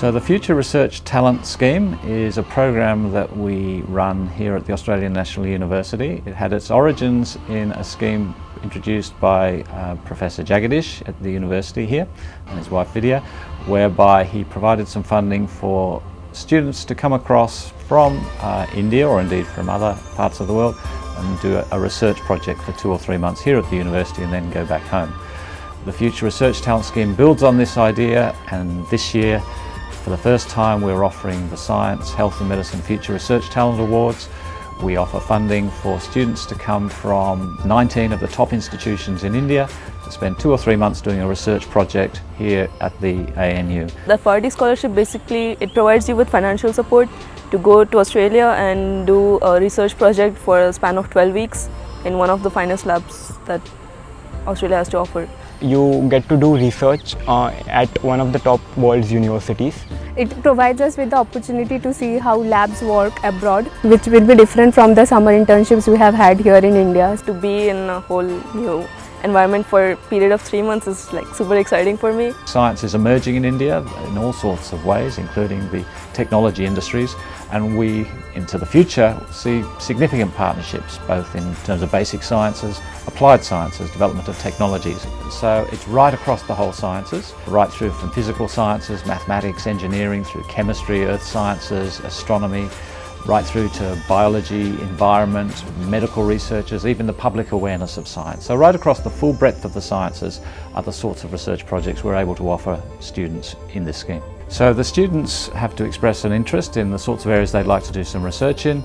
So the Future Research Talent Scheme is a program that we run here at the Australian National University. It had its origins in a scheme introduced by uh, Professor Jagadish at the university here and his wife Vidya, whereby he provided some funding for students to come across from uh, India or indeed from other parts of the world and do a, a research project for two or three months here at the university and then go back home. The Future Research Talent Scheme builds on this idea and this year for the first time we're offering the Science, Health and Medicine Future Research Talent Awards. We offer funding for students to come from 19 of the top institutions in India to spend two or three months doing a research project here at the ANU. The FRT scholarship basically it provides you with financial support to go to Australia and do a research project for a span of 12 weeks in one of the finest labs that Australia has to offer. You get to do research uh, at one of the top world's universities. It provides us with the opportunity to see how labs work abroad, which will be different from the summer internships we have had here in India. To be in a whole new environment for a period of three months is like super exciting for me. Science is emerging in India in all sorts of ways, including the technology industries, and we, into the future, see significant partnerships, both in terms of basic sciences, applied sciences, development of technologies. So it's right across the whole sciences, right through from physical sciences, mathematics, engineering, through chemistry, earth sciences, astronomy, right through to biology, environment, medical researchers, even the public awareness of science. So right across the full breadth of the sciences are the sorts of research projects we're able to offer students in this scheme. So the students have to express an interest in the sorts of areas they'd like to do some research in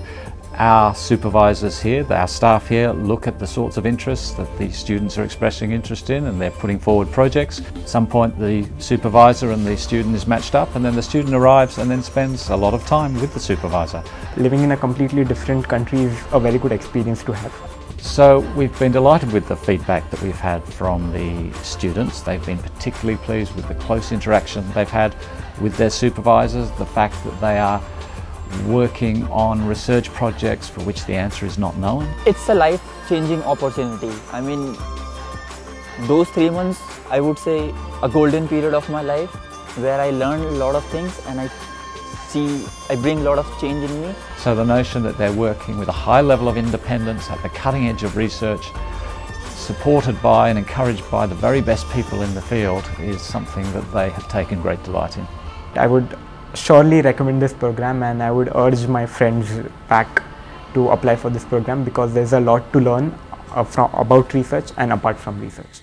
our supervisors here, our staff here, look at the sorts of interests that the students are expressing interest in and they're putting forward projects. At some point the supervisor and the student is matched up and then the student arrives and then spends a lot of time with the supervisor. Living in a completely different country is a very good experience to have. So we've been delighted with the feedback that we've had from the students. They've been particularly pleased with the close interaction they've had with their supervisors, the fact that they are working on research projects for which the answer is not known? It's a life-changing opportunity. I mean, those three months, I would say, a golden period of my life where I learned a lot of things and I see, I bring a lot of change in me. So the notion that they're working with a high level of independence at the cutting edge of research supported by and encouraged by the very best people in the field is something that they have taken great delight in. I would surely recommend this program and I would urge my friends back to apply for this program because there's a lot to learn uh, from, about research and apart from research.